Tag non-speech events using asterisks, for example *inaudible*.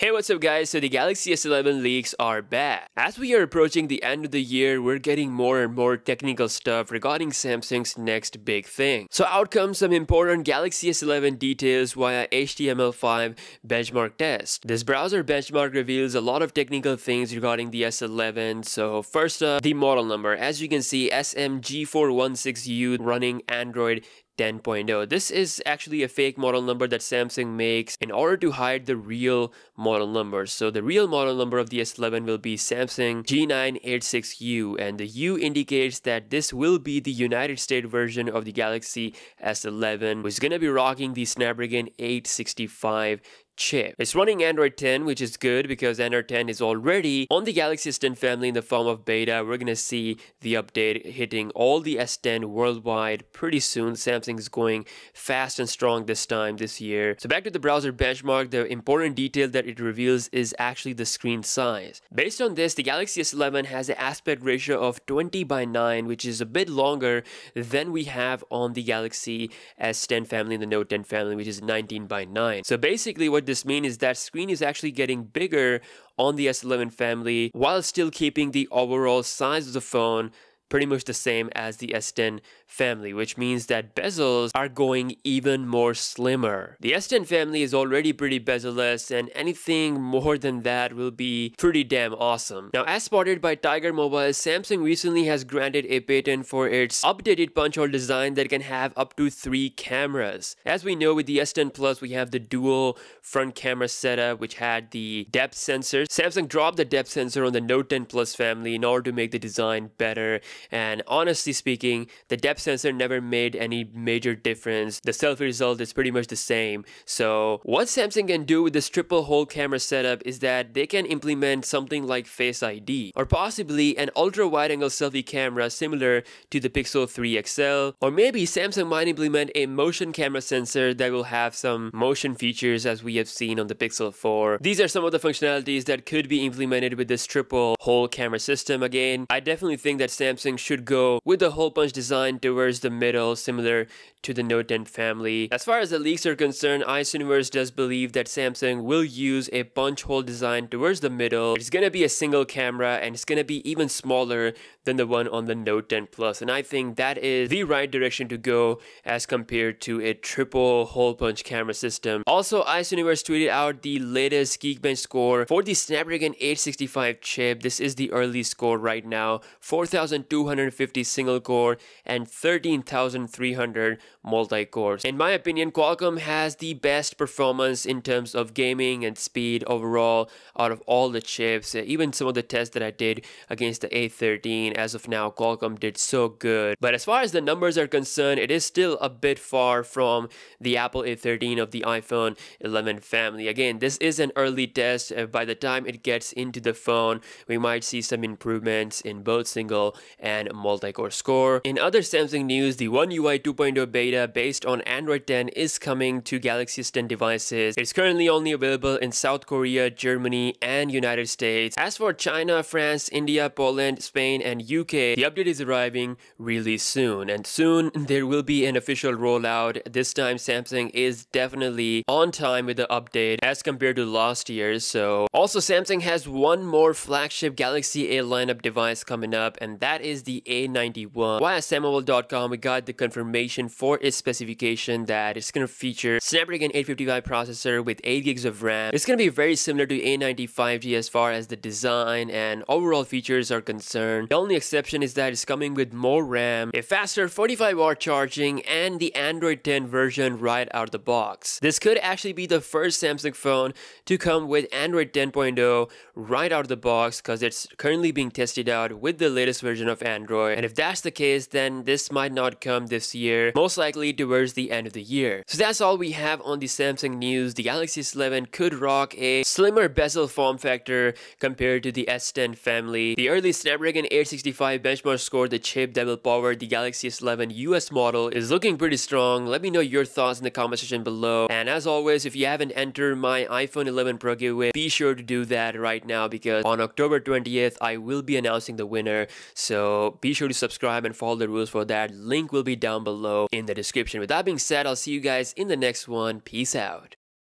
Hey what's up guys, so the Galaxy S11 leaks are back. As we are approaching the end of the year, we're getting more and more technical stuff regarding Samsung's next big thing. So out comes some important Galaxy S11 details via HTML5 benchmark test. This browser benchmark reveals a lot of technical things regarding the S11. So first up, the model number. As you can see, SMG416U running Android 10.0. This is actually a fake model number that Samsung makes in order to hide the real model number. So the real model number of the S11 will be Samsung G986U and the U indicates that this will be the United States version of the Galaxy S11 which is going to be rocking the Snapdragon 865 chip. It's running Android 10, which is good because Android 10 is already on the Galaxy S10 family in the form of beta. We're gonna see the update hitting all the S10 worldwide pretty soon. Samsung is going fast and strong this time this year. So back to the browser benchmark, the important detail that it reveals is actually the screen size. Based on this, the Galaxy S11 has an aspect ratio of 20 by 9, which is a bit longer than we have on the Galaxy S10 family and the Note 10 family, which is 19 by 9. So basically what this means is that screen is actually getting bigger on the S11 family while still keeping the overall size of the phone pretty much the same as the S10 family, which means that bezels are going even more slimmer. The S10 family is already pretty bezel-less and anything more than that will be pretty damn awesome. Now as spotted by Tiger Mobile, Samsung recently has granted a patent for its updated punch hole design that can have up to three cameras. As we know with the S10 Plus, we have the dual front camera setup which had the depth sensor. Samsung dropped the depth sensor on the Note 10 Plus family in order to make the design better and honestly speaking, the depth sensor never made any major difference. The selfie result is pretty much the same. So what Samsung can do with this triple hole camera setup is that they can implement something like Face ID or possibly an ultra wide angle selfie camera similar to the Pixel 3 XL or maybe Samsung might implement a motion camera sensor that will have some motion features as we have seen on the Pixel 4. These are some of the functionalities that could be implemented with this triple hole camera system. Again, I definitely think that Samsung Should go with the hole punch design towards the middle, similar to the Note 10 family. As far as the leaks are concerned, Ice Universe does believe that Samsung will use a punch hole design towards the middle. It's gonna be a single camera and it's gonna be even smaller than the one on the Note 10 Plus. And I think that is the right direction to go as compared to a triple hole punch camera system. Also, Ice Universe tweeted out the latest Geekbench score for the Snapdragon 865 chip. This is the early score right now, 4,200 250 single core and 13,300 multi-cores. In my opinion, Qualcomm has the best performance in terms of gaming and speed overall out of all the chips. Even some of the tests that I did against the A13, as of now, Qualcomm did so good. But as far as the numbers are concerned, it is still a bit far from the Apple A13 of the iPhone 11 family. Again, this is an early test. Uh, by the time it gets into the phone, we might see some improvements in both single and multi-core score. In other Samsung news, the One UI 2.0 beta based on Android 10 is coming to Galaxy S10 devices. It's currently only available in South Korea, Germany, and United States. As for China, France, India, Poland, Spain, and UK, the update is arriving really soon. And soon, *laughs* there will be an official rollout. This time, Samsung is definitely on time with the update as compared to last year. So, also Samsung has one more flagship Galaxy A lineup device coming up, and that is the A91. Via SamMobile.com, we got the confirmation for its specification that it's going to feature Snapdragon 855 processor with 8 gigs of RAM. It's going to be very similar to A95G as far as the design and overall features are concerned. The only exception is that it's coming with more RAM, a faster 45 watt charging, and the Android 10 version right out of the box. This could actually be the first Samsung phone to come with Android 10.0 right out of the box because it's currently being tested out with the latest version of Android. And if that's the case, then this might not come this year, most likely towards the end of the year. So that's all we have on the Samsung news. The Galaxy S11 could rock a slimmer bezel form factor compared to the S10 family. The early Snapdragon 865 benchmark score, the chip that will power the Galaxy S11 US model, is looking pretty strong. Let me know your thoughts in the comment section below. And as always, if you haven't entered my iPhone 11 Pro giveaway, be sure to do that right now because on October 20th, I will be announcing the winner. So be sure to subscribe and follow the rules for that. Link will be down below in the description. With that being said, I'll see you guys in the next one. Peace out.